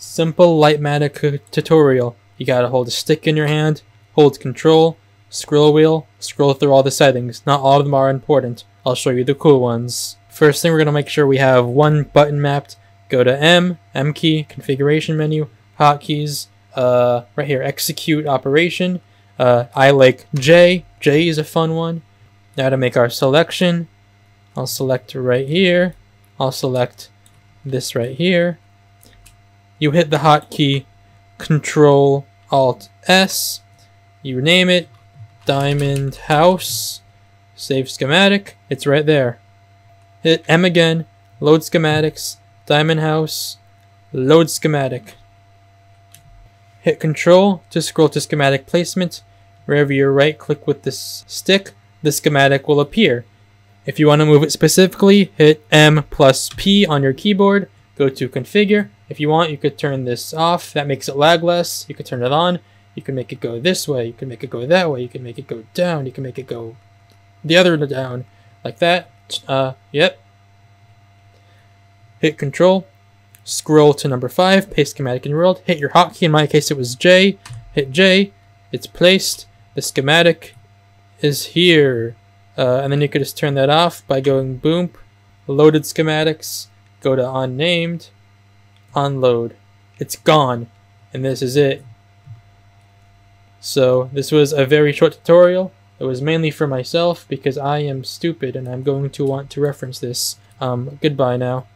Simple Litematica tutorial. You gotta hold a stick in your hand, hold control, scroll wheel, scroll through all the settings. Not all of them are important. I'll show you the cool ones. First thing we're gonna make sure we have one button mapped. Go to M, M key, configuration menu, hotkeys, uh, right here, execute operation. Uh, I like J. J is a fun one. Now to make our selection, I'll select right here. I'll select this right here. You hit the hotkey Control Alt S. You name it Diamond House. Save schematic. It's right there. Hit M again. Load schematics. Diamond House. Load schematic. Hit Control to scroll to schematic placement. Wherever you right click with this stick, the schematic will appear. If you want to move it specifically, hit M plus P on your keyboard, go to configure. If you want, you could turn this off. That makes it lag less. You could turn it on. You can make it go this way. You can make it go that way. You can make it go down. You can make it go the other down like that. Uh, yep. Hit control. Scroll to number five, paste schematic in world. Hit your hotkey. In my case, it was J. Hit J. It's placed. The schematic is here. Uh, and then you could just turn that off by going boom, loaded schematics, go to unnamed, unload. It's gone. And this is it. So this was a very short tutorial. It was mainly for myself because I am stupid and I'm going to want to reference this. Um, goodbye now.